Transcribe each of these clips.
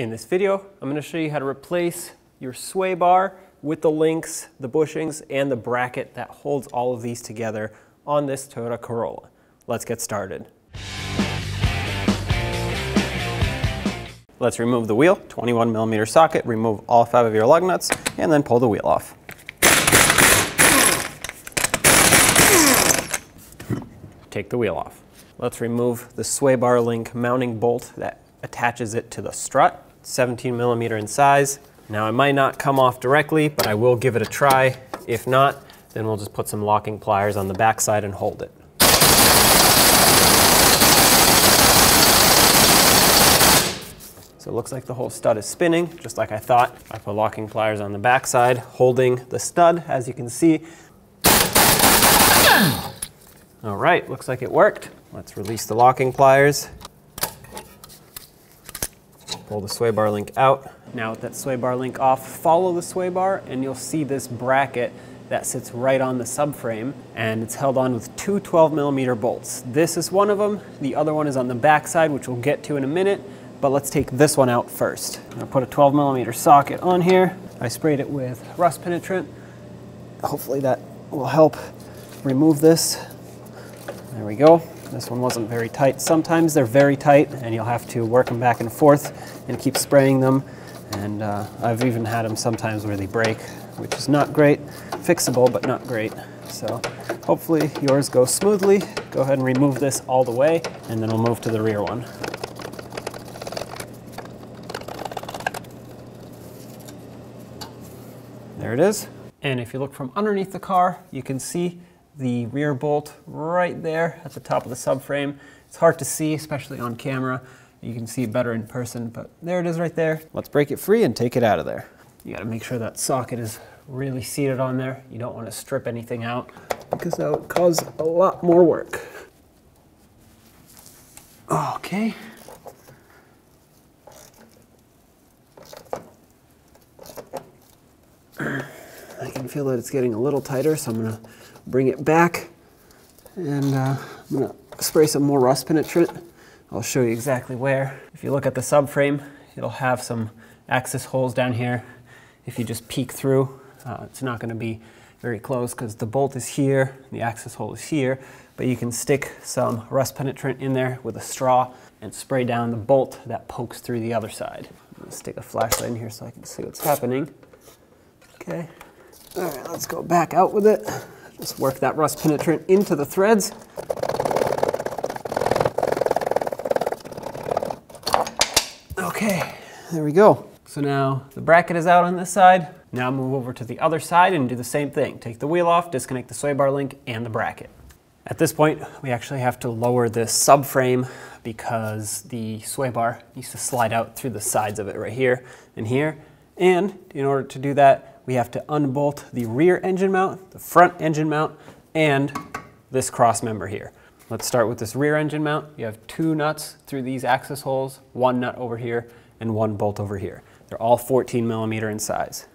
In this video, I'm going to show you how to replace your sway bar with the links, the bushings, and the bracket that holds all of these together on this Toyota Corolla. Let's get started. Let's remove the wheel, 21 millimeter socket, remove all five of your lug nuts, and then pull the wheel off. Take the wheel off. Let's remove the sway bar link mounting bolt that attaches it to the strut, 17 millimeter in size. Now it might not come off directly, but I will give it a try. If not, then we'll just put some locking pliers on the backside and hold it. So it looks like the whole stud is spinning, just like I thought. I put locking pliers on the backside, holding the stud, as you can see. All right, looks like it worked. Let's release the locking pliers. Pull the sway bar link out. Now with that sway bar link off, follow the sway bar and you'll see this bracket that sits right on the subframe and it's held on with two 12 millimeter bolts. This is one of them. The other one is on the back side, which we'll get to in a minute, but let's take this one out first. Gonna put a 12 millimeter socket on here. I sprayed it with rust penetrant. Hopefully that will help remove this. There we go. This one wasn't very tight. Sometimes they're very tight and you'll have to work them back and forth and keep spraying them. And uh, I've even had them sometimes where they break, which is not great. Fixable, but not great. So hopefully yours goes smoothly. Go ahead and remove this all the way and then we'll move to the rear one. There it is. And if you look from underneath the car, you can see the rear bolt right there at the top of the subframe. It's hard to see, especially on camera. You can see it better in person, but there it is right there. Let's break it free and take it out of there. You gotta make sure that socket is really seated on there. You don't wanna strip anything out because that would cause a lot more work. Okay. I can feel that it's getting a little tighter, so I'm gonna bring it back and uh, I'm gonna spray some more rust penetrant. I'll show you exactly where. If you look at the subframe, it'll have some access holes down here. If you just peek through, uh, it's not gonna be very close because the bolt is here, the access hole is here, but you can stick some rust penetrant in there with a straw and spray down the bolt that pokes through the other side. Stick a flashlight in here so I can see what's happening. Okay, all right, let's go back out with it. Just work that rust penetrant into the threads. Okay, there we go. So now the bracket is out on this side. Now move over to the other side and do the same thing. Take the wheel off, disconnect the sway bar link and the bracket. At this point, we actually have to lower this subframe because the sway bar needs to slide out through the sides of it right here and here. And in order to do that, we have to unbolt the rear engine mount, the front engine mount, and this cross member here. Let's start with this rear engine mount. You have two nuts through these access holes, one nut over here, and one bolt over here. They're all 14 millimeter in size.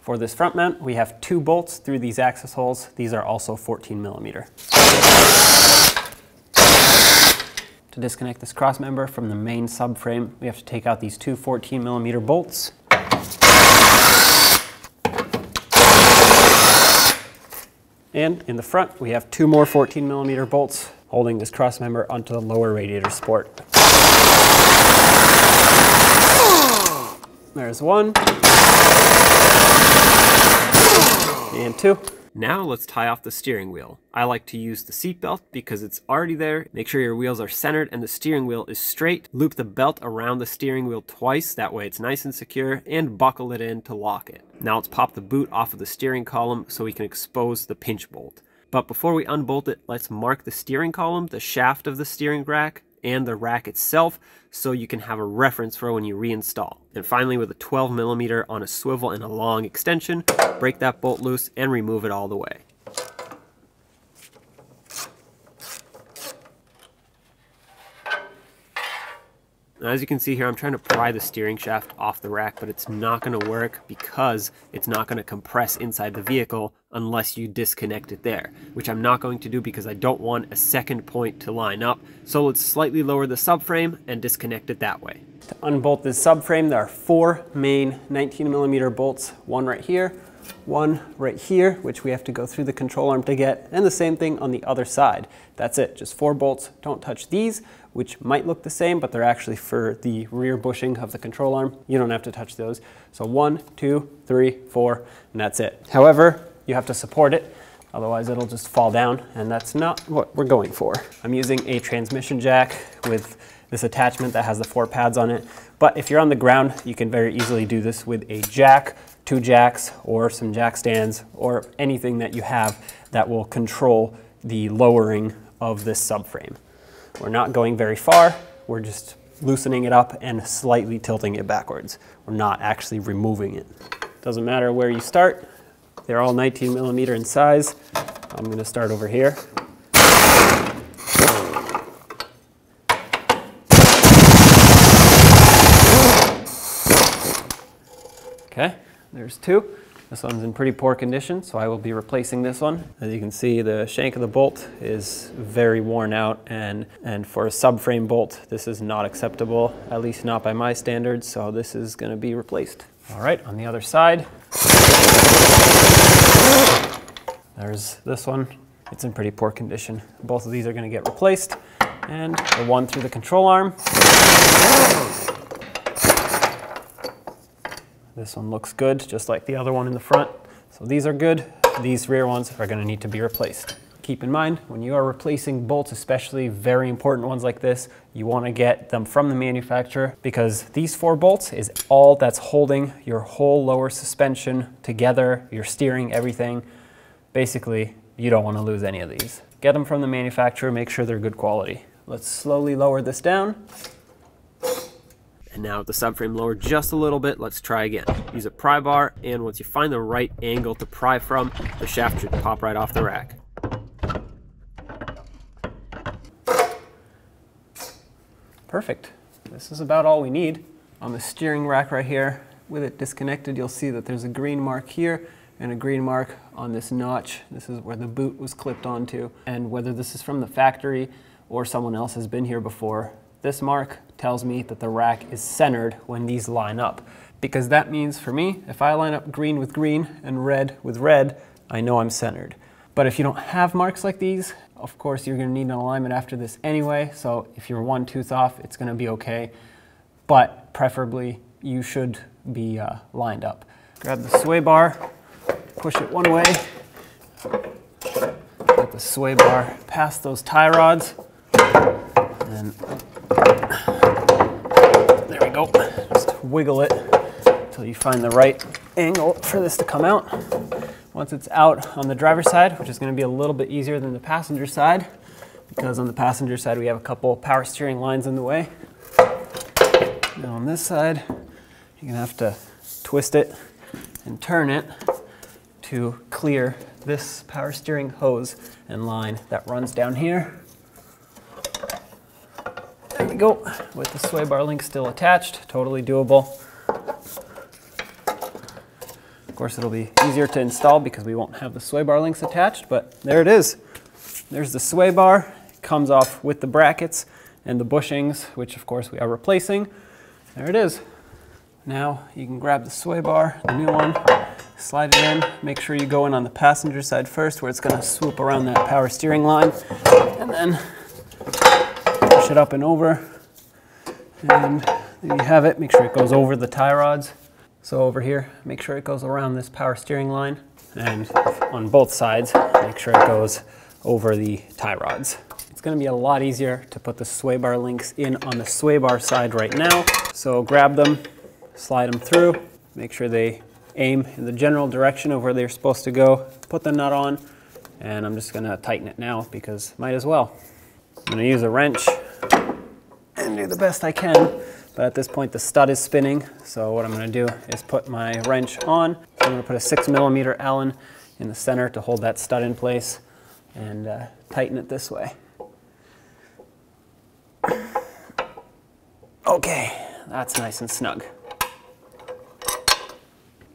For this front mount, we have two bolts through these access holes. These are also 14 millimeter. To disconnect this cross member from the main subframe, we have to take out these two 14 millimeter bolts. And in the front, we have two more 14 millimeter bolts holding this cross member onto the lower radiator support. There's one. And two. Now let's tie off the steering wheel. I like to use the seat belt because it's already there. Make sure your wheels are centered and the steering wheel is straight. Loop the belt around the steering wheel twice, that way it's nice and secure, and buckle it in to lock it. Now let's pop the boot off of the steering column so we can expose the pinch bolt. But before we unbolt it, let's mark the steering column, the shaft of the steering rack, and the rack itself so you can have a reference for when you reinstall. And finally with a 12 millimeter on a swivel and a long extension, break that bolt loose and remove it all the way. As you can see here, I'm trying to pry the steering shaft off the rack, but it's not going to work because it's not going to compress inside the vehicle unless you disconnect it there, which I'm not going to do because I don't want a second point to line up. So let's slightly lower the subframe and disconnect it that way. To unbolt this subframe, there are four main 19 millimeter bolts, one right here, one right here, which we have to go through the control arm to get, and the same thing on the other side. That's it, just four bolts. Don't touch these, which might look the same, but they're actually for the rear bushing of the control arm. You don't have to touch those. So one, two, three, four, and that's it. However, you have to support it, otherwise it'll just fall down, and that's not what we're going for. I'm using a transmission jack with this attachment that has the four pads on it. But if you're on the ground, you can very easily do this with a jack two jacks or some jack stands or anything that you have that will control the lowering of this subframe. We're not going very far, we're just loosening it up and slightly tilting it backwards. We're not actually removing it. Doesn't matter where you start, they're all 19 millimeter in size. I'm gonna start over here. Okay. There's two. This one's in pretty poor condition, so I will be replacing this one. As you can see, the shank of the bolt is very worn out, and, and for a subframe bolt, this is not acceptable, at least not by my standards, so this is gonna be replaced. All right, on the other side, there's this one. It's in pretty poor condition. Both of these are gonna get replaced, and the one through the control arm. This one looks good, just like the other one in the front. So these are good. These rear ones are gonna need to be replaced. Keep in mind, when you are replacing bolts, especially very important ones like this, you wanna get them from the manufacturer because these four bolts is all that's holding your whole lower suspension together, your steering, everything. Basically, you don't wanna lose any of these. Get them from the manufacturer, make sure they're good quality. Let's slowly lower this down. And now with the subframe lowered just a little bit, let's try again. Use a pry bar, and once you find the right angle to pry from, the shaft should pop right off the rack. Perfect. This is about all we need. On the steering rack right here, with it disconnected, you'll see that there's a green mark here and a green mark on this notch. This is where the boot was clipped onto. And whether this is from the factory or someone else has been here before, this mark tells me that the rack is centered when these line up. Because that means for me, if I line up green with green and red with red, I know I'm centered. But if you don't have marks like these, of course you're gonna need an alignment after this anyway, so if you're one tooth off, it's gonna be okay. But preferably, you should be uh, lined up. Grab the sway bar, push it one way, get the sway bar past those tie rods, and there we go. Just wiggle it until you find the right angle for this to come out. Once it's out on the driver's side, which is going to be a little bit easier than the passenger side, because on the passenger side we have a couple power steering lines in the way. Now on this side, you're going to have to twist it and turn it to clear this power steering hose and line that runs down here go, with the sway bar link still attached, totally doable. Of course, it'll be easier to install because we won't have the sway bar links attached, but there it is. There's the sway bar, it comes off with the brackets and the bushings, which of course we are replacing. There it is. Now you can grab the sway bar, the new one, slide it in, make sure you go in on the passenger side first where it's gonna swoop around that power steering line, and then push it up and over. And there you have it. Make sure it goes over the tie rods. So over here, make sure it goes around this power steering line. And on both sides, make sure it goes over the tie rods. It's gonna be a lot easier to put the sway bar links in on the sway bar side right now. So grab them, slide them through, make sure they aim in the general direction of where they're supposed to go. Put the nut on, and I'm just gonna tighten it now because might as well. I'm gonna use a wrench and do the best I can. But at this point the stud is spinning, so what I'm gonna do is put my wrench on. So I'm gonna put a six millimeter Allen in the center to hold that stud in place and uh, tighten it this way. Okay, that's nice and snug.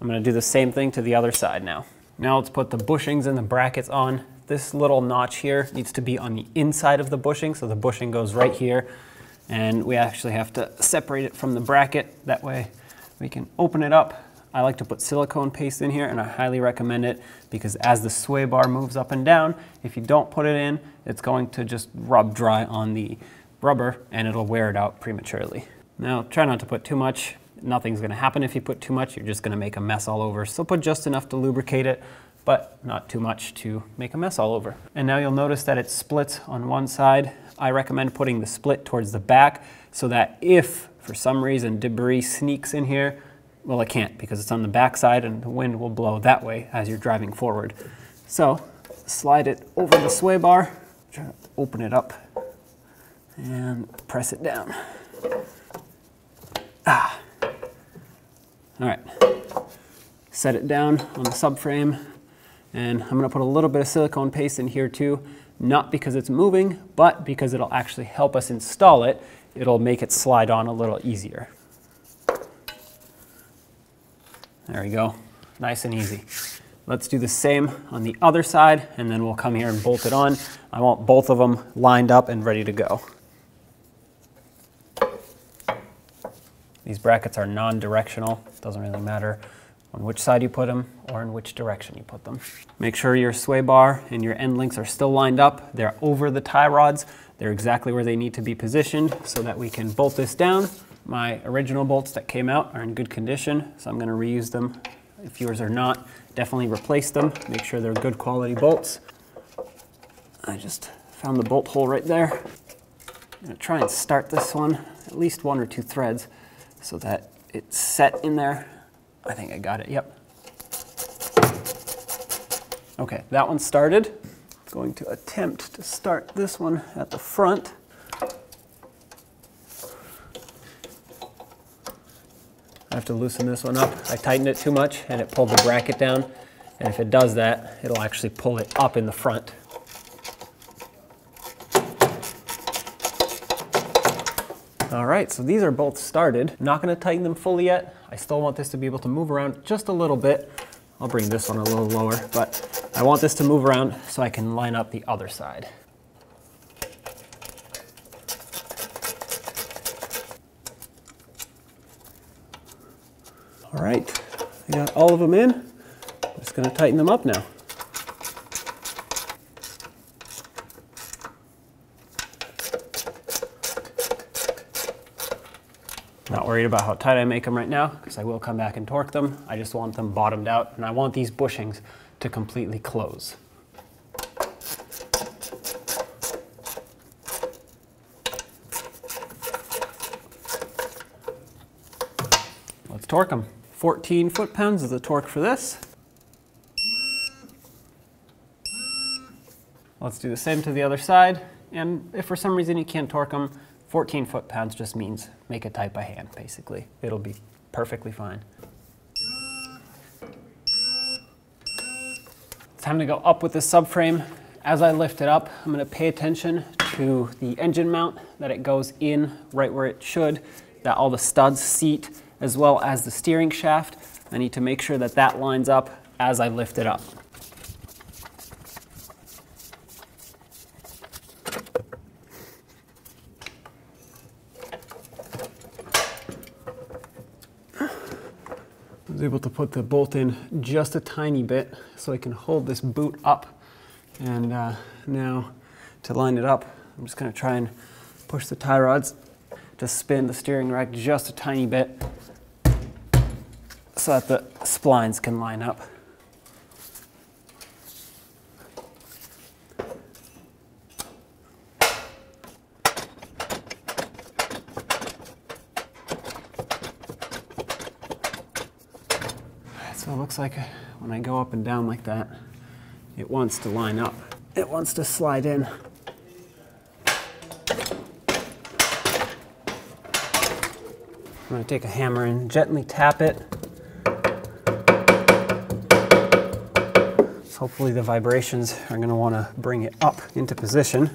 I'm gonna do the same thing to the other side now. Now let's put the bushings and the brackets on. This little notch here needs to be on the inside of the bushing, so the bushing goes right here, and we actually have to separate it from the bracket. That way we can open it up. I like to put silicone paste in here, and I highly recommend it because as the sway bar moves up and down, if you don't put it in, it's going to just rub dry on the rubber and it'll wear it out prematurely. Now try not to put too much nothing's gonna happen if you put too much. You're just gonna make a mess all over. So put just enough to lubricate it, but not too much to make a mess all over. And now you'll notice that it splits on one side. I recommend putting the split towards the back so that if for some reason debris sneaks in here, well it can't because it's on the back side and the wind will blow that way as you're driving forward. So slide it over the sway bar, try to open it up and press it down. Ah. All right, set it down on the subframe and I'm gonna put a little bit of silicone paste in here too, not because it's moving, but because it'll actually help us install it. It'll make it slide on a little easier. There we go, nice and easy. Let's do the same on the other side and then we'll come here and bolt it on. I want both of them lined up and ready to go. These brackets are non-directional, doesn't really matter on which side you put them or in which direction you put them. Make sure your sway bar and your end links are still lined up. They're over the tie rods. They're exactly where they need to be positioned so that we can bolt this down. My original bolts that came out are in good condition, so I'm gonna reuse them. If yours are not, definitely replace them. Make sure they're good quality bolts. I just found the bolt hole right there. I'm gonna try and start this one, at least one or two threads so that it's set in there. I think I got it, yep. Okay, that one started. It's going to attempt to start this one at the front. I have to loosen this one up. I tightened it too much and it pulled the bracket down. And if it does that, it'll actually pull it up in the front. All right, so these are both started. Not gonna tighten them fully yet. I still want this to be able to move around just a little bit. I'll bring this one a little lower, but I want this to move around so I can line up the other side. All right, I got all of them in. Just gonna tighten them up now. Not worried about how tight I make them right now because I will come back and torque them. I just want them bottomed out and I want these bushings to completely close. Let's torque them. 14 foot-pounds is the torque for this. Let's do the same to the other side. And if for some reason you can't torque them, 14 foot-pounds just means make it tight by hand, basically. It'll be perfectly fine. Time to go up with the subframe. As I lift it up, I'm gonna pay attention to the engine mount, that it goes in right where it should, that all the studs seat, as well as the steering shaft. I need to make sure that that lines up as I lift it up. Able to put the bolt in just a tiny bit so I can hold this boot up. And uh, now to line it up, I'm just gonna try and push the tie rods to spin the steering rack just a tiny bit so that the splines can line up. So it looks like when I go up and down like that, it wants to line up. It wants to slide in. I'm gonna take a hammer and gently tap it. So hopefully the vibrations are gonna wanna bring it up into position.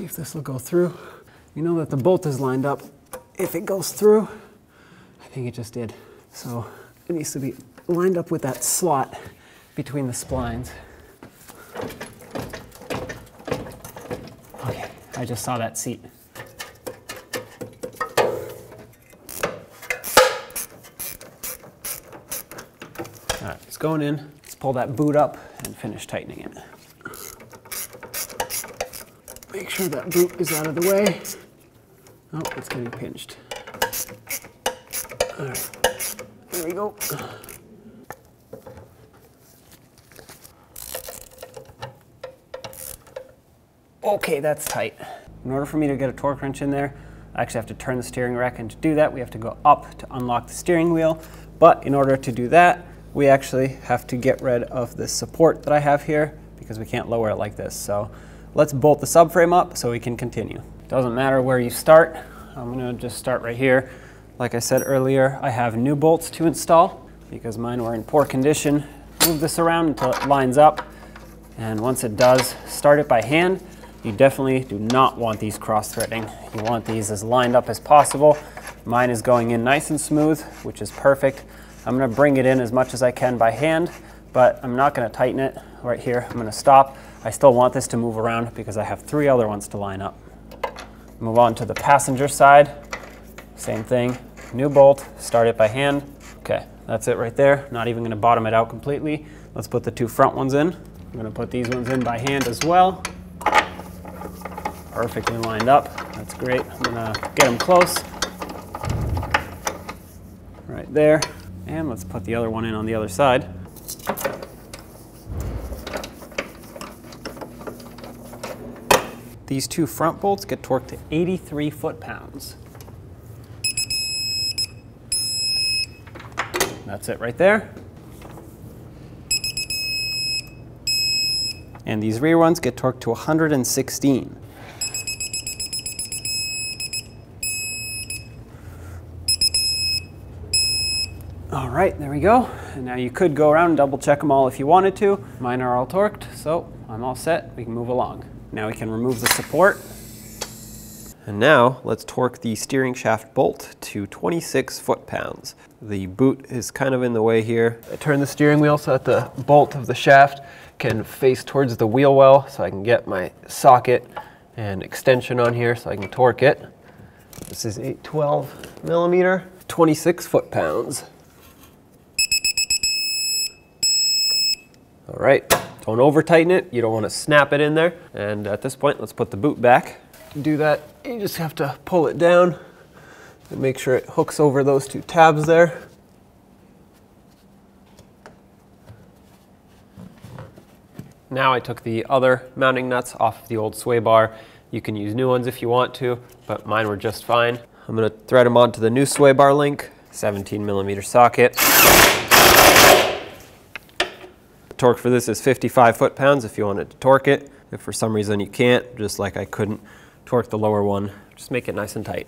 see if this will go through. You know that the bolt is lined up. If it goes through, I think it just did. So it needs to be lined up with that slot between the splines. Okay, I just saw that seat. All right, it's going in. Let's pull that boot up and finish tightening it. Make sure that boot is out of the way. Oh, it's getting pinched. All right, there we go. Okay, that's tight. In order for me to get a torque wrench in there, I actually have to turn the steering rack, and to do that, we have to go up to unlock the steering wheel. But in order to do that, we actually have to get rid of the support that I have here because we can't lower it like this. So let's bolt the subframe up so we can continue. Doesn't matter where you start. I'm gonna just start right here. Like I said earlier, I have new bolts to install because mine were in poor condition. Move this around until it lines up. And once it does, start it by hand. You definitely do not want these cross-threading. You want these as lined up as possible. Mine is going in nice and smooth, which is perfect. I'm gonna bring it in as much as I can by hand, but I'm not gonna tighten it right here. I'm gonna stop. I still want this to move around because I have three other ones to line up. Move on to the passenger side. Same thing, new bolt, start it by hand. Okay, that's it right there. Not even gonna bottom it out completely. Let's put the two front ones in. I'm gonna put these ones in by hand as well perfectly lined up. That's great. I'm gonna get them close. Right there. And let's put the other one in on the other side. These two front bolts get torqued to 83 foot-pounds. That's it right there. And these rear ones get torqued to 116. All right, there we go. And now you could go around and double check them all if you wanted to. Mine are all torqued, so I'm all set. We can move along. Now we can remove the support. And now let's torque the steering shaft bolt to 26 foot-pounds. The boot is kind of in the way here. I turn the steering wheel so that the bolt of the shaft can face towards the wheel well so I can get my socket and extension on here so I can torque it. This is a 12 millimeter, 26 foot-pounds. All right, don't over tighten it. You don't want to snap it in there. And at this point, let's put the boot back. To do that, you just have to pull it down and make sure it hooks over those two tabs there. Now I took the other mounting nuts off the old sway bar. You can use new ones if you want to, but mine were just fine. I'm gonna thread them onto the new sway bar link, 17 millimeter socket torque for this is 55 foot-pounds if you wanted to torque it. If for some reason you can't, just like I couldn't torque the lower one, just make it nice and tight.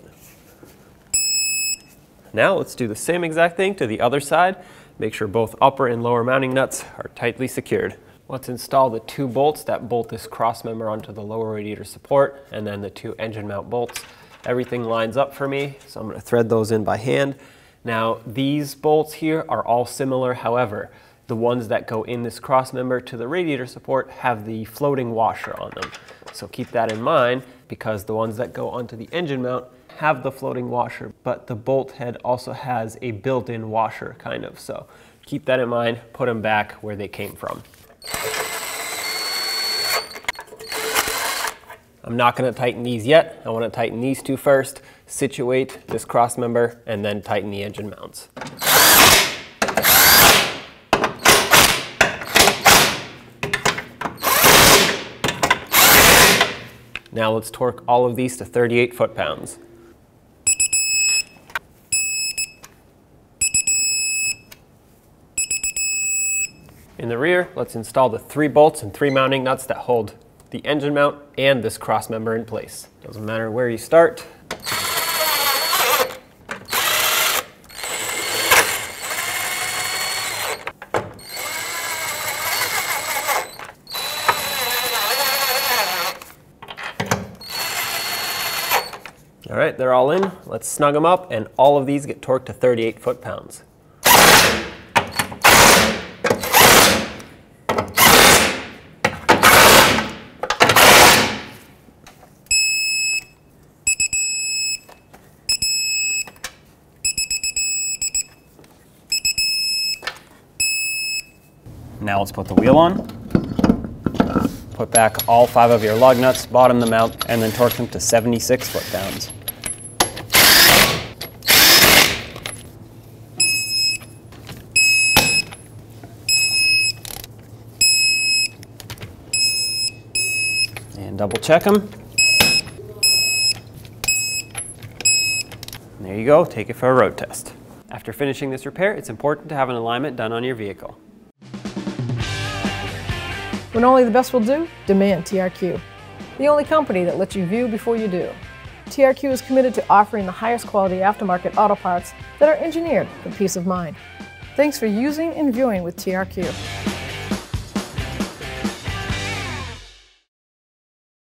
Now let's do the same exact thing to the other side. Make sure both upper and lower mounting nuts are tightly secured. Let's install the two bolts that bolt this cross member onto the lower radiator support and then the two engine mount bolts. Everything lines up for me, so I'm gonna thread those in by hand. Now these bolts here are all similar, however, the ones that go in this cross member to the radiator support have the floating washer on them. So keep that in mind because the ones that go onto the engine mount have the floating washer, but the bolt head also has a built-in washer kind of. So keep that in mind, put them back where they came from. I'm not gonna tighten these yet. I wanna tighten these two first, situate this cross member, and then tighten the engine mounts. Now let's torque all of these to 38 foot-pounds. In the rear, let's install the three bolts and three mounting nuts that hold the engine mount and this cross member in place. Doesn't matter where you start, right, they're all in. Let's snug them up, and all of these get torqued to 38 foot-pounds. Now let's put the wheel on. Put back all five of your lug nuts, bottom them out, and then torque them to 76 foot-pounds. And double check them. There you go, take it for a road test. After finishing this repair, it's important to have an alignment done on your vehicle. When only the best will do, demand TRQ. The only company that lets you view before you do. TRQ is committed to offering the highest quality aftermarket auto parts that are engineered for peace of mind. Thanks for using and viewing with TRQ.